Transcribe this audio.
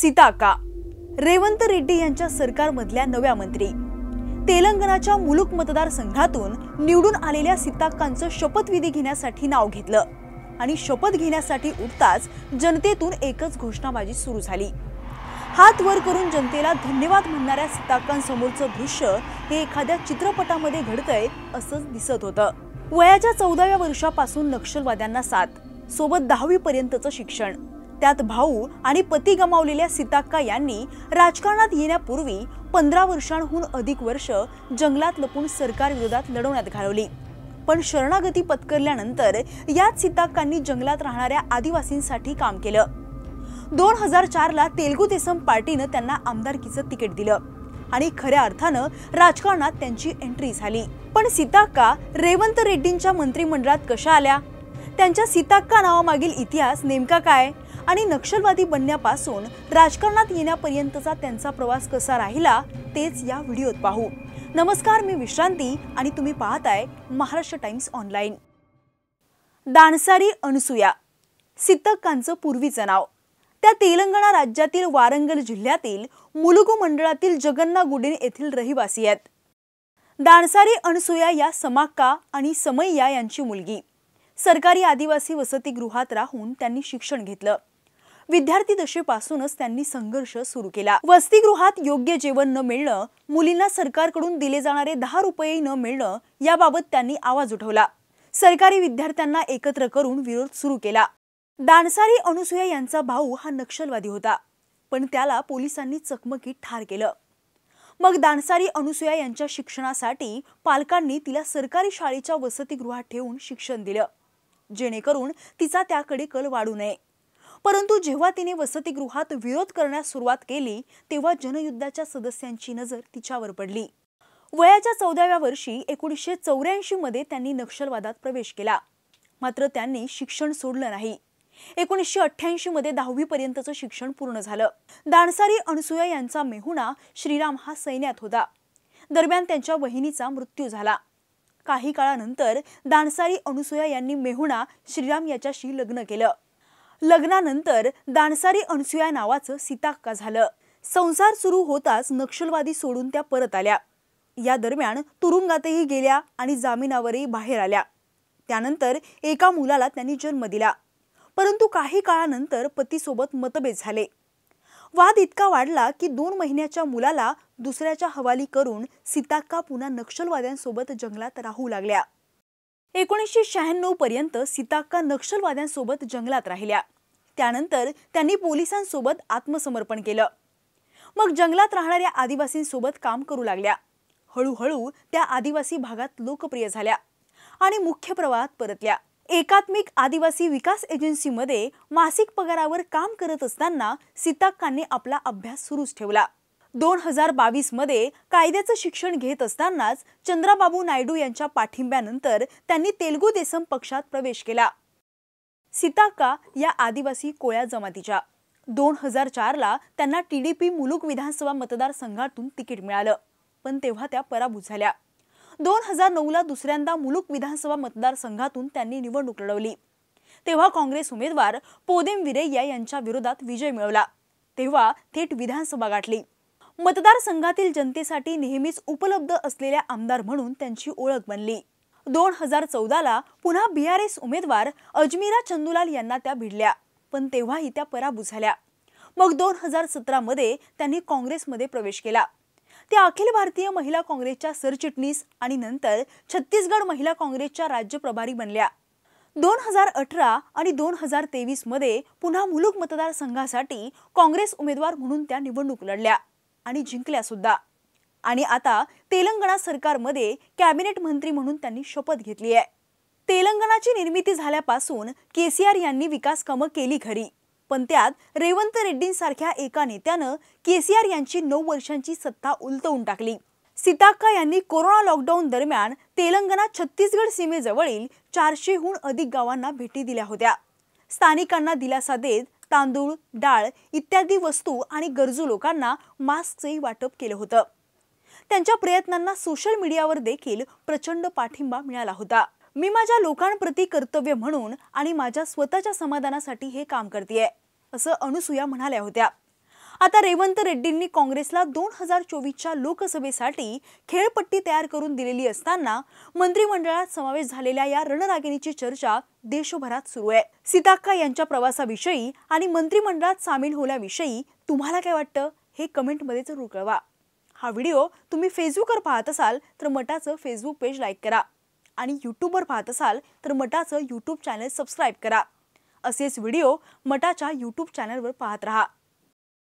सीताका. रेवंत रेड्डी यांच्या सरकारमधल्या नव्या मंत्री. तेलंगणाच्या मुलुक मतदारसंघातून निवडून आलेल्या सीताक्कांचं शपथविधी घेण्यासाठी नाव घेतलं आणि शपथ घेण्यासाठी उठताच जनतेतून एकच घोषणाबाजी सुरू झाली. हात वर करून जनतेला धन्यवाद म्हणणाऱ्या सीताक्कांसमोरचं दृश्य हे एखाद्या चित्रपटामध्ये घडतंय असंच दिसत होतं. वयाच्या चौदाव्या वर्षापासून नक्षलवाद्यांना साथ सोबत दहावी पर्यंतचं शिक्षण. त्यात भाऊ आणि पती गमावलेल्या सीताक्का यांनी राजकारणात येण्यापूर्वी पंधरा वर्षांहून अधिक वर्ष जंगलात लपून सरकार विरोधात लढवण्यात घालवली. पण शरणागती पत्करल्यानंतर याच सीताक्कांनी जंगलात राहणाऱ्या आदिवासींसाठी काम केलं. दोन हजार चारला तेलगू देसम पार्टीनं त्यांना आमदारकीचं तिकीट दिलं आणि खऱ्या अर्थानं राजकारणात त्यांची एंट्री झाली. पण सीताक्का रेवंत रेड्डींच्या मंत्रिमंडळात कशा आल्या? त्यांच्या सीताक्का नावामागील इतिहास नेमका काय? आणि नक्षलवादी बनण्यापासून राजकारणात येण्यापर्यंतचा त्यांचा प्रवास कसा राहिला तेच या व्हिडिओत पाहू. नमस्कार मी विश्रांती आणि तुम्ही पाहताय महाराष्ट्र टाइम्स ऑनलाईन. दानसारी अनसुया सितक्कांचं पूर्वीचं नाव त्या तेलंगणा राज्यातील वारंगल जिल्ह्यातील मुलुगू मंडळातील जगन्नागुडीन येथील रहिवासी आहेत. दानसारी अनसुया या समाक्का आणि समय्या यांची मुलगी. सरकारी आदिवासी वसतिगृहात राहून त्यांनी शिक्षण घेतलं. विद्यार्थी दशेपासूनच त्यांनी संघर्ष सुरू केला. वसतिगृहात योग्य जेवण न मिळणं मुलींना सरकारकडून दिले जाणारे दहा रुपये न मिळणं याबाबत त्यांनी आवाज उठवला. सरकारी विद्यार्थ्यांना एकत्र करून विरोध सुरू केला. दानसारी अनुसुया यांचा भाऊ हा नक्षलवादी होता पण त्याला पोलिसांनी चकमकीत ठार केलं. मग दानसारी अनुसुया यांच्या शिक्षणासाठी पालकांनी तिला सरकारी शाळेच्या वसतिगृहात ठेवून शिक्षण दिलं जेणेकरून तिचा त्याकडे कल वाढू नये. परंतु जेव्हा तिने वसतिगृहात विरोध करण्यास सुरुवात केली तेव्हा जनयुद्धाच्या सदस्यांची नजर तिच्यावर पडली. वयाच्या चौदाव्या वर्षी एकोणीसशे चौऱ्याऐंशी मध्ये त्यांनी नक्षलवादात प्रवेश केला. मात्र त्यांनी शिक्षण सोडलं नाही. एकोणीसशे अठ्ठ्याऐंशी मध्ये दहावी पर्यंतचं शिक्षण पूर्ण झालं. दानसारी अणसुया यांचा मेहुणा श्रीराम हा सैन्यात होता. दरम्यान त्यांच्या वहिनीचा मृत्यू झाला. काही काळानंतर दानसारी अणुसुया यांनी मेहुणा श्रीराम याच्याशी लग्न केलं. लग्नानंतर दानसारी अणसुया नावाचं सीताक्का झालं. संसार सुरू होताच नक्षलवादी सोडून त्या परत आल्या. या दरम्यान तुरुंगातही गेल्या आणि जामिनावरही बाहेर आल्या. त्यानंतर एका मुलाला त्यांनी जन्म दिला. परंतु काही काळानंतर पतीसोबत मतभेद झाले. वाद इतका वाढला की दोन महिन्याच्या मुलाला दुसऱ्याच्या हवाली करून सीताक्का पुन्हा नक्षलवाद्यांसोबत जंगलात राहू लागल्या. एकोणीसशे शहाण्णव पर्यंत सीताक्का नक्षलवाद्यांसोबत जंगलात राहिल्या. त्यानंतर त्यांनी पोलिसांसोबत आत्मसमर्पण केलं. मग जंगलात राहणाऱ्या आदिवासींसोबत काम करू लागल्या. हळूहळू त्या आदिवासी भागात लोकप्रिय झाल्या आणि मुख्य प्रवाहात परतल्या. एकात्मिक आदिवासी विकास एजन्सीमध्ये मासिक पगारावर काम करत असताना सीताक्कांनी आपला अभ्यास सुरूच ठेवला. दोन हजार बावीसमध्ये कायद्याचं शिक्षण घेत असतानाच चंद्राबाबू नायडू यांच्या पाठिंब्यानंतर त्यांनी तेलगू देसम पक्षात प्रवेश केला. सीताका या आदिवासी कोळ्या जमातीच्या. दोन हजार चारला त्यांना टी डी पी मुलुक विधानसभा मतदारसंघातून तिकीट मिळालं पण तेव्हा त्या पराभूत झाल्या. दोन हजार नऊला दुसऱ्यांदा मुलुक विधानसभा मतदारसंघातून त्यांनी निवडणूक लढवली. तेव्हा काँग्रेस उमेदवार पोदेम विरैया यांच्या विरोधात विजय मिळवला. तेव्हा थेट विधानसभा गाठली. मतदारसंघातील जनतेसाठी नेहमीच उपलब्ध असलेल्या आमदार म्हणून त्यांची ओळख बनली. दोन हजार चौदाला पुन्हा बी आर एस उमेदवार अजमीरा चंदुलाल यांना त्या भिडल्या पण तेव्हाही त्या पराभूत झाल्या मग दोन हजार सतरामध्ये त्यांनी काँग्रेसमध्ये प्रवेश केला. त्या अखिल भारतीय महिला काँग्रेसच्या सरचिटणीस आणि नंतर छत्तीसगड महिला काँग्रेसच्या राज्य प्रभारी बनल्या. दोन हजार अठरा आणि दोन हजार तेवीसमध्ये पुन्हा मुलुक मतदारसंघासाठी काँग्रेस उमेदवार म्हणून त्या निवडणूक लढल्या आणि जिंकल्यासुद्धा आणि आता तेलंगणा सरकारमध्ये कॅबिनेट मंत्री म्हणून त्यांनी शपथ घेतली आहे. तेलंगणाची निर्मिती झाल्यापासून केसीआर यांनी विकास कामं केली खरी. पण त्यात रेवंत रेड्डींसारख्या एका नेत्यानं केसीआर यांची नऊ वर्षांची सत्ता उलटवून टाकली. सीताक्का यांनी कोरोना लॉकडाऊन दरम्यान तेलंगणा छत्तीसगड सीमेजवळील चारशेहून अधिक गावांना भेटी दिल्या होत्या. स्थानिकांना दिलासा देत तांदूळ डाळ इत्यादी वस्तू आणि गरजू लोकांना मास्कचंही वाटप केलं होतं. त्यांच्या प्रयत्नांना सोशल मीडियावर देखील प्रचंड पाठिंबा मिळाला होता. मी माझ्या लोकांप्रती कर्तव्य म्हणून आणि माझ्या स्वतःच्या समाधानासाठी हे काम करतेय असं अनुसुया म्हणाल्या होत्या. आता रेवंत रेड्डींनी काँग्रेसला दोन हजार चोवीसच्या लोकसभेसाठी खेळपट्टी तयार करून दिलेली असताना मंत्रिमंडळात समावेश झालेल्या या रणरागिणीची चर्चा देशभरात सुरू आहे. सीताक्का यांच्या प्रवासाविषयी आणि मंत्रिमंडळात सामील होण्याविषयी तुम्हाला काय वाटतं हे कमेंटमध्ये जरूर कळवा. हा व्हिडिओ तुम्ही फेसबुकवर पाहत असाल तर मटाचं फेसबुक पेज लाईक करा. आणि यूट्यूबवर पाहत असाल तर मटाचं यूट्यूब चॅनल सबस्क्राईब करा. असेच व्हिडिओ मटाच्या यूट्यूब चॅनलवर पाहत राहा.